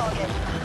target.